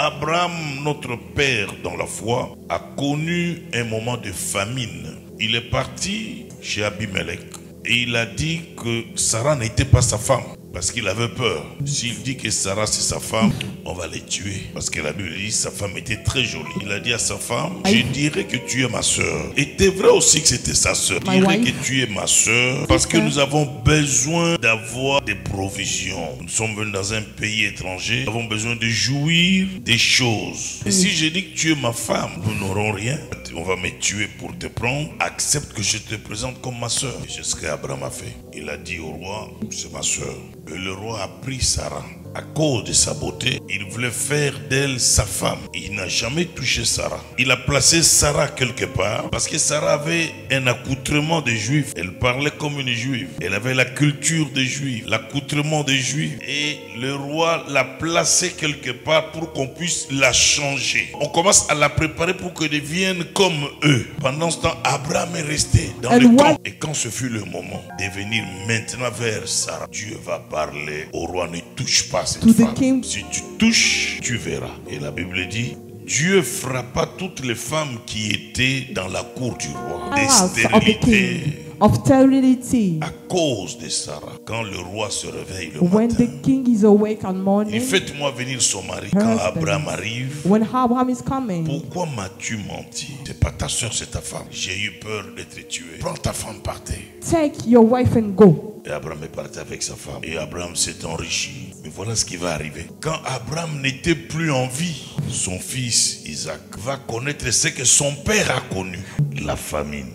Abraham, notre père dans la foi, a connu un moment de famine. Il est parti chez Abimelech et il a dit que Sarah n'était pas sa femme parce qu'il avait peur. S'il dit que Sarah c'est sa femme, on va les tuer. Parce que la Bible dit que sa femme était très jolie. Il a dit à sa femme, je dirais que tu es ma soeur. Et c'est vrai aussi que c'était sa soeur. Je dirais que tu es ma soeur parce que nous avons besoin d'avoir des provisions. Nous sommes venus dans un pays étranger. Nous avons besoin de jouir des choses. Et si je dis que tu es ma femme, nous n'aurons rien. On va me tuer pour te prendre. Accepte que je te présente comme ma soeur. Et c'est ce qu'Abraham a fait. Il a dit au roi, c'est ma soeur. Et le roi a pris Sarah. À cause de sa beauté, il voulait faire d'elle sa femme. Il n'a jamais touché Sarah. Il a placé Sarah quelque part parce que Sarah avait un accoutrement de juif. Elle parlait comme une juive. Elle avait la culture des juifs, l'accoutrement des juifs. Et le roi l'a placée quelque part pour qu'on puisse la changer. On commence à la préparer pour qu'elle devienne comme eux. Pendant ce temps, Abraham est resté dans And le camp. Et quand ce fut le moment de venir maintenant vers Sarah, Dieu va parler au roi, ne touche pas cette To the femme. king. Si tu touches, tu verras. Et la Bible dit, Dieu frappa toutes les femmes qui étaient dans la cour du roi. Of Stérilité king of sterility. à cause de Sarah. Quand le roi se réveille le When matin, the king is awake on il morning, faites-moi venir son mari. Quand. Abraham arrive, when Abraham is coming, pourquoi m'as-tu menti? C'est pas ta soeur, c'est ta femme. J'ai eu peur d'être tué. Prends ta femme, partez. take your wife and go. Et Abraham est parti avec sa femme. Et Abraham s'est enrichi. Voilà ce qui va arriver. Quand Abraham n'était plus en vie, son fils Isaac va connaître ce que son père a connu, la famine.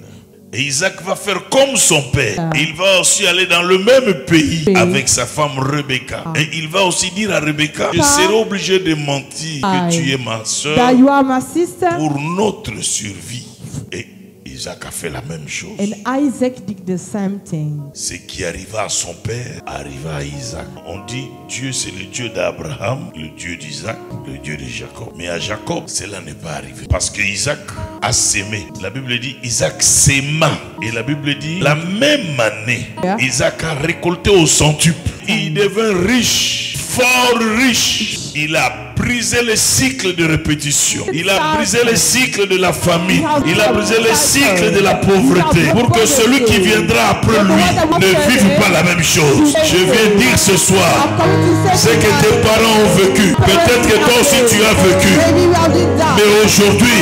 Et Isaac va faire comme son père. Il va aussi aller dans le même pays avec sa femme Rebecca. Et il va aussi dire à Rebecca, je serai obligé de mentir que tu es ma soeur pour notre survie. Isaac a fait la même chose. And Isaac did the same thing. Ce qui arriva à son père arriva à Isaac. On dit Dieu c'est le Dieu d'Abraham, le Dieu d'Isaac, le Dieu de Jacob. Mais à Jacob, cela n'est pas arrivé. Parce que Isaac a sémé. La Bible dit Isaac séma. Et la Bible dit la même année, Yeah. Isaac a récolté au centuple. Il devint riche, fort riche. Il a brisé le cycle de répétition. Il a brisé le cycle de la famille. Il a brisé le cycle de la pauvreté. Pour que celui qui viendra après lui ne vive pas la même chose. Je viens dire ce soir ce que tes parents ont vécu. Peut-être que toi aussi tu as vécu. Mais aujourd'hui,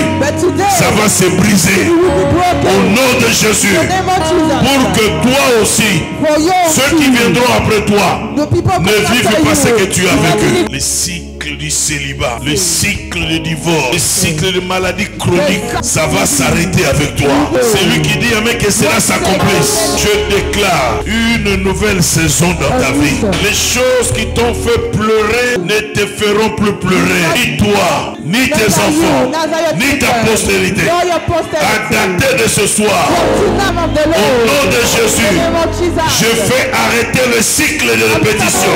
ça va se briser. Au nom de Jésus. Pour que toi aussi, ceux qui viendront après toi, ne vivent pas ce que tu as vécu. Cycle du célibat, le cycle du divorce, le cycle de maladie chronique, ça va s'arrêter avec toi. C'est lui qui dit Amen que cela s'accomplisse. Je déclare une nouvelle saison dans ta vie. Les choses qui t'ont fait pleurer ne te feront plus pleurer. Ni toi, ni tes enfants, ni ta postérité. À dater de ce soir, au nom de Jésus, je fais arrêter le cycle de répétition.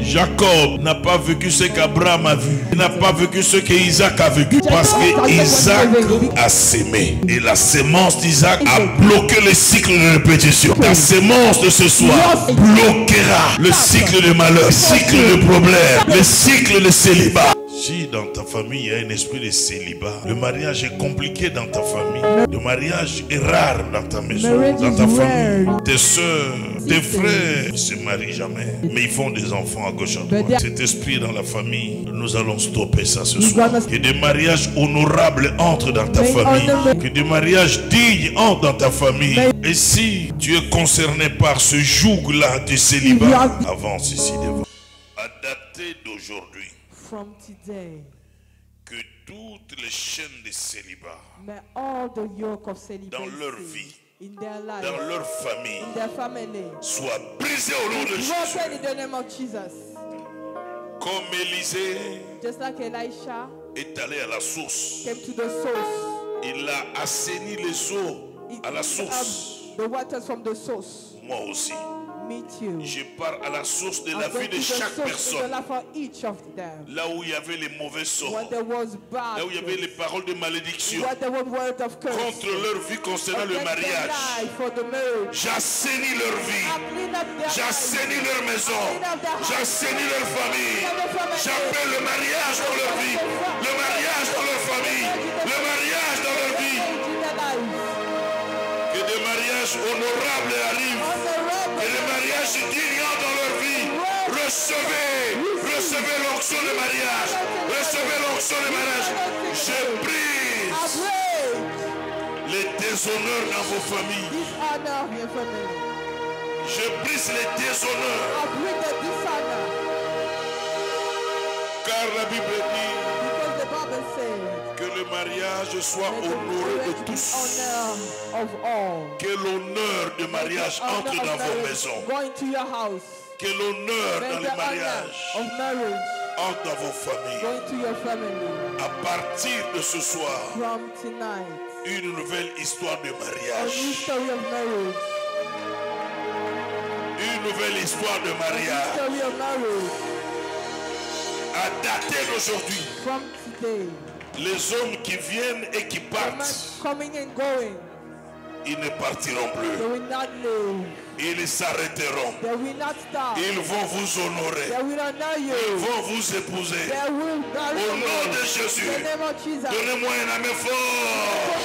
Jacob n'a pas vécu ce qu'Abraham a vu. Il n'a pas vécu ce qu'Isaac a vécu. Parce que Isaac a sémé. Et la sémence d'Isaac a bloqué le cycle de répétition. Ta sémence de ce soir bloquera le cycle de malheur, le cycle de problème, le cycle de célibat. Si dans ta famille il y a un esprit de célibat, le mariage est compliqué dans ta famille. Le mariage est rare dans ta maison, dans ta famille. Tes soeurs, tes frères ne se marient jamais, mais ils font des enfants à gauche à droite. Cet esprit dans la famille, nous allons stopper ça ce soir. Que des mariages honorables entrent dans ta famille. Que des mariages dignes entrent dans ta famille. Et si tu es concerné par ce joug-là de célibat, avance ici devant. Dater d'aujourd'hui, From today, que toutes les chaînes de célibat may all the yoke of celibacy dans leur vie, in their life, dans leur famille, in their family, soient brisées au nom de Jésus. broken in the name of Jesus. Comme Élisée Just like Elisha est allé à la source, came to the source, il a assaini les eaux à la picked source. The waters from the source. Moi aussi, Me too. je pars à la source de la vie de chaque personne. life of each of them. Là où il y avait les mauvais sorts, When there was bad, là où il y avait les paroles de malédiction when there was word of curse, contre leur vie concernant le mariage. J'assainis leur vie. J'assainis leur maison. J'assainis leur famille. J'appelle le mariage dans leur vie. Le des mariages honorables arrivent. Honorable. Que des mariages dignes dans leur vie. Recevez, recevez l'onction de mariage. Recevez l'onction de mariage. Je brise les déshonneurs dans vos familles. Je brise les déshonneurs. Car la Bible dit que le mariage soit honoré de tous. Que l'honneur de mariage entre dans vos maisons. Que l'honneur dans le mariage entre dans vos familles. À partir de ce soir, une nouvelle histoire de mariage. Une nouvelle histoire de mariage. À dater d'aujourd'hui, les hommes qui viennent et qui partent, ils ne partiront they plus. will not live. Ils s'arrêteront. They will not stop. Ils vont vous honorer. They will honor Ils vont vous épouser. They will marry Au nom de. Jésus. In the name of Jesus. Donnez-moi un amen fort.